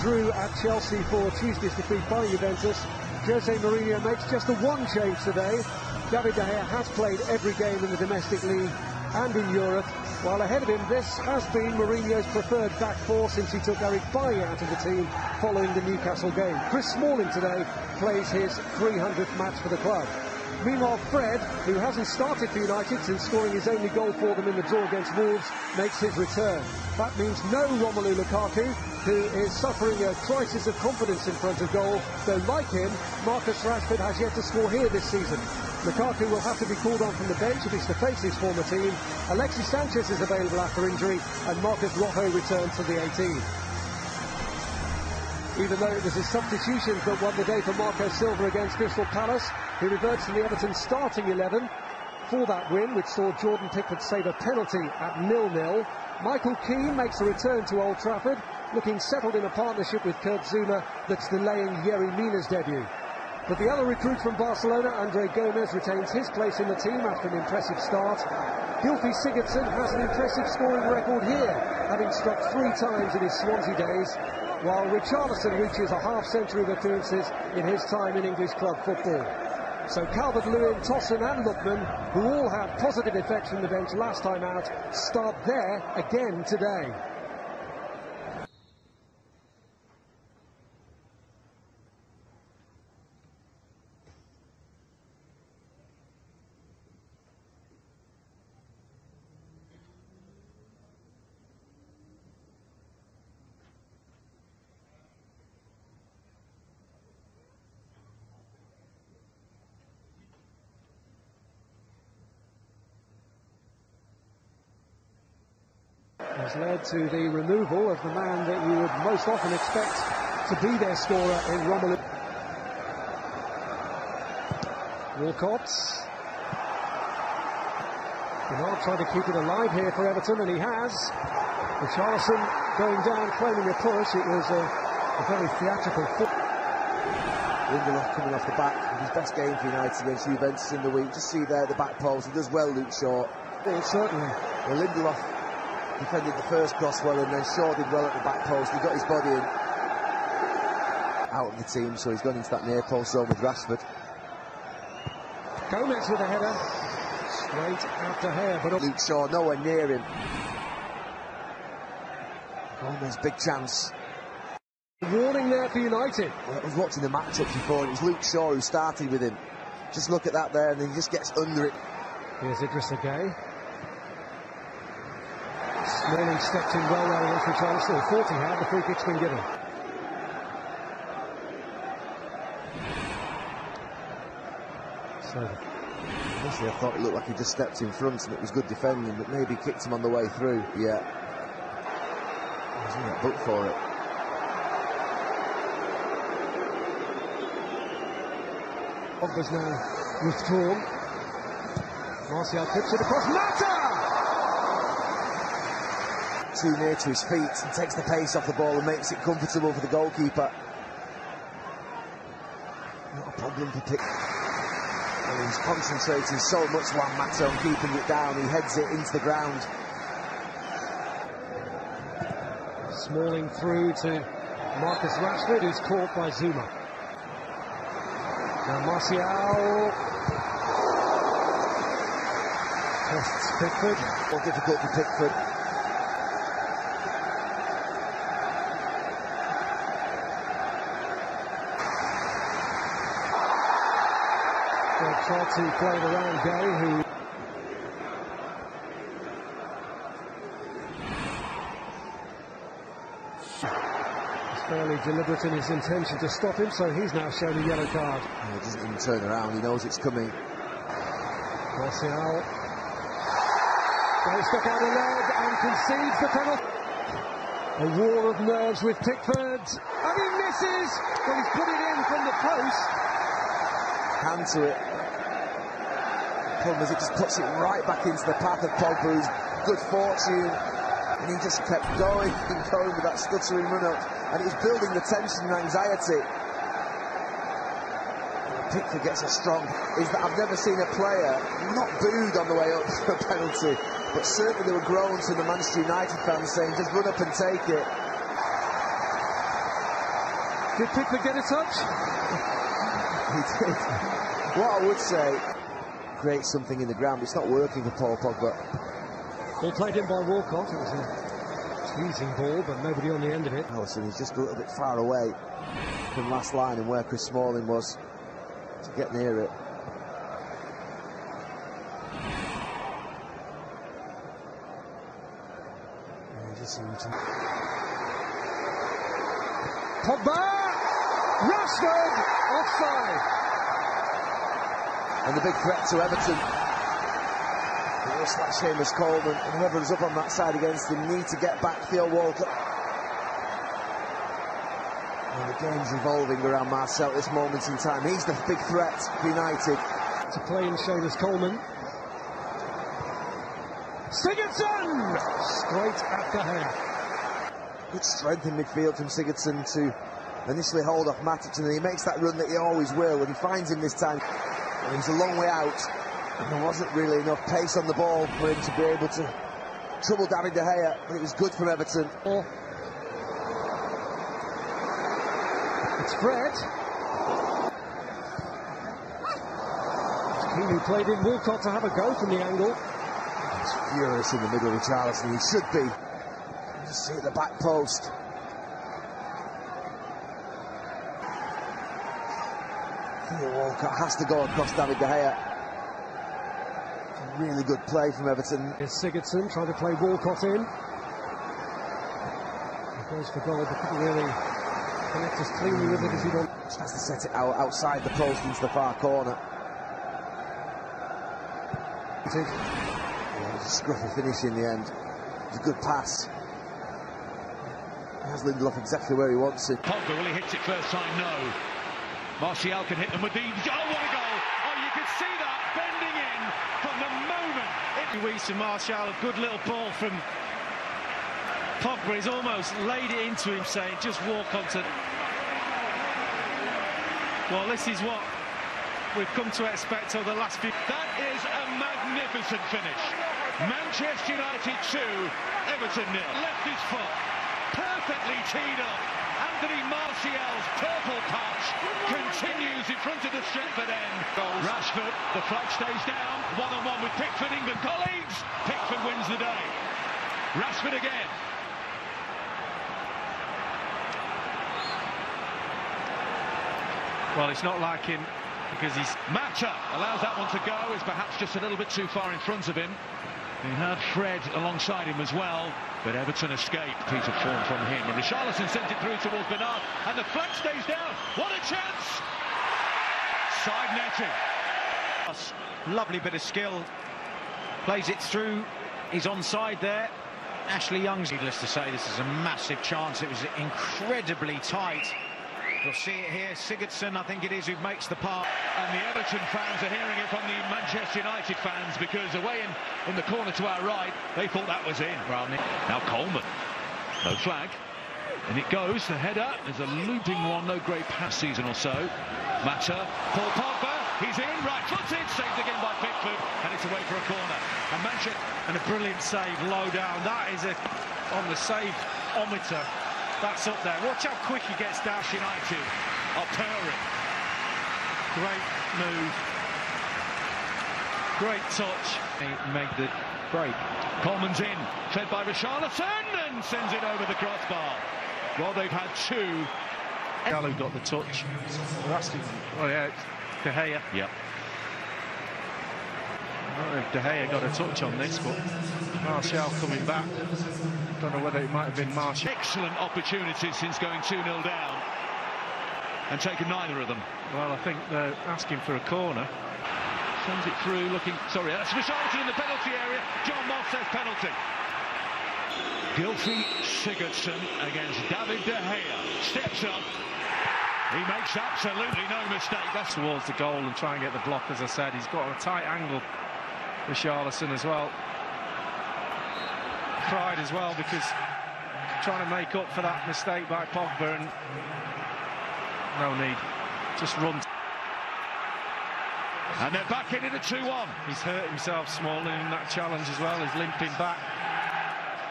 drew at Chelsea for Tuesday's defeat by Juventus. Jose Mourinho makes just the one change today. David De Gea has played every game in the domestic league and in Europe, while ahead of him this has been Mourinho's preferred back four since he took Eric Bailly out of the team following the Newcastle game. Chris Smalling today plays his 300th match for the club. Meanwhile, Fred, who hasn't started for United since scoring his only goal for them in the draw against Wolves, makes his return. That means no Romelu Lukaku, who is suffering a crisis of confidence in front of goal, though like him, Marcus Rashford has yet to score here this season. Lukaku will have to be called on from the bench if he's to face his former team. Alexis Sanchez is available after injury, and Marcos Rojo returns to the 18 even though it was his substitutions that won the day for Marco Silva against Crystal Palace. He reverts to the Everton starting 11 for that win, which saw Jordan Pickford save a penalty at nil-nil. Michael Keane makes a return to Old Trafford, looking settled in a partnership with Kurt Zouma that's delaying Yerry Mina's debut. But the other recruit from Barcelona, Andre Gomes, retains his place in the team after an impressive start. Gylfi Sigurdsson has an impressive scoring record here, having struck three times in his Swansea days while Richarlison reaches a half-century of appearances in his time in English club football. So Calvert-Lewin, Tosun and Lookman, who all had positive effects from the bench last time out, start there again today. Has led to the removal of the man that you would most often expect to be their scorer in Romelu. Walcott. Bernard trying to keep it alive here for Everton, and he has. Richarlison going down, claiming a push. It was a, a very theatrical foot. Lindelof coming off the back his best game for United against Juventus in the week. Just see there the back post. He does well, Luke Shaw. Well, certainly. Well, Lindelof defended the first cross well and then Shaw did well at the back post. He got his body in out of the team, so he's gone into that near post zone with Rashford. Gomes with a header. Straight after hair, but Luke Shaw nowhere near him. Gomes, big chance. Warning there for United. Well, I was watching the matchup before, and it was Luke Shaw who started with him. Just look at that there, and then he just gets under it. Here's Idrissa Gueye. Smalling stepped in well there against Richarlison. Thought he had, the free kick's been given. So, honestly, I thought it looked like he just stepped in front and it was good defending, but maybe kicked him on the way through. Yeah. Wasn't that book for it? Pogba's now withdrawn. Martial puts it across. Mata! Too near to his feet and takes the pace off the ball and makes it comfortable for the goalkeeper. Not a problem for Pick. And he's concentrating so much Juan Mata on keeping it down. He heads it into the ground. Smalling through to Marcus Rashford, who's caught by Zouma. Now Martial tests Pickford. More difficult for Pickford. Tried to play it around Gueye, who is fairly deliberate in his intention to stop him, so he's now shown a yellow card. Yeah, he doesn't even turn around, he knows it's coming. Martial goes stuck out the leg and concedes the penalty. A war of nerves with Pickford, and he misses, but he's put it in from the post. Hand to it problem is it just puts it right back into the path of Pogba's good fortune. And he just kept going and going with that stuttering run-up. And it was building the tension and anxiety. Pickford gets a strong, is that I've never seen a player not booed on the way up for a penalty, but certainly there were groans from the Manchester United fans saying, just run up and take it. Did Pickford get a touch? he did. What I would say, create something in the ground. It's not working for Paul Pogba. Ball played in by Walcott. It was a teasing ball, but nobody on the end of it. Oh, Alisson is just a little bit far away from last line and where Chris Smalling was to get near it. Pogba! Rashford! Offside! And the big threat to Everton. Just like Seamus Coleman and whoever's up on that side against him need to get back Theo Walcott. And the game's revolving around Martial at this moment in time. He's the big threat for United. To play in Seamus Coleman. Sigurdsson! Straight at the hair. Good strength in midfield from Sigurdsson to initially hold off Matic and he makes that run that he always will and he finds him this time. He's a long way out and there wasn't really enough pace on the ball for him to be able to trouble David De Gea, but it was good from Everton. Oh. It's Fred. Keane played in Walcott to have a go from the angle. He's furious in the middle of Richarlison. He should be. Just see at the back post. Theo Walcott has to go across David De Gea. Really good play from Everton. Here's Sigurdsson trying to play Walcott in. He goes for goal, but couldn't really connect as cleanly with it as he'd want. Just has to set it out outside the post into the far corner. Yeah, it was a scruffy finish in the end. It was a good pass. He has Lindelof exactly where he wants him. Pogba, will he hit it first time? No. Martial can hit them with the... Oh, what a goal! Oh, you can see that bending in from the moment. It... Weiss and Martial, a good little ball from Pogba. He's almost laid it into him, saying, just walk onto... Well, this is what we've come to expect over the last few... That is a magnificent finish. Manchester United 2, Everton nil. Left his foot, perfectly teed up. Anthony Martial's purple patch continues in front of the Stretford end. Goals. Rashford, the flag stays down. One-on-one with Pickford, England colleagues. Pickford wins the day. Rashford again. Well, it's not like him because he's... Mata allows that one to go. Is perhaps just a little bit too far in front of him. He had Fred alongside him as well, but Everton escaped. Peter Form from him, and Richarlison sent it through towards Bernard, and the flag stays down. What a chance! Side netting. Lovely bit of skill. Plays it through. He's onside there. Ashley Young's needless to say, this is a massive chance. It was incredibly tight. You'll see it here. Sigurdsson, I think it is, who makes the part. And the Everton fans are hearing it from the Manchester United fans because away in, in the corner to our right, they thought that was in. Now Coleman. No flag. And it goes, the header. There's a looping one, no great pass season or so. Mata, Paul Pogba, he's in, right footed, saved again by Pickford, and it's away for a corner. And Manchester, and a brilliant save low down. That is a on the save-ometer. That's up there. Watch how quick he gets down. United are purring. Great move. Great touch. He made the break. Coleman's in, fed by Richarlison, and sends it over the crossbar. Well, they've had two. Gallo got the touch. That's oh yeah, De Gea. Yep. I don't know if De Gea got a touch on this, but Martial coming back. Don't know whether it might have been Martial. Excellent opportunity since going 2-0 down and taken neither of them. Well, I think they're asking for a corner. Sends it through, looking... Sorry, that's Richarlison in the penalty area. John Moss says penalty. Gylfi Sigurdsson against David De Gea. Steps up. He makes absolutely no mistake. That's towards the goal and try and get the block, as I said. He's got a tight angle, Richarlison, as well. Pride as well, because trying to make up for that mistake by Pogba, and no need. Just run. And they're back in it at 2-1. He's hurt himself, Smalling, in that challenge as well. He's limping back.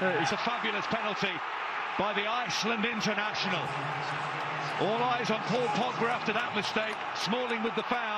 Uh, it's a fabulous penalty by the Iceland international. All eyes on Paul Pogba after that mistake. Smalling with the foul.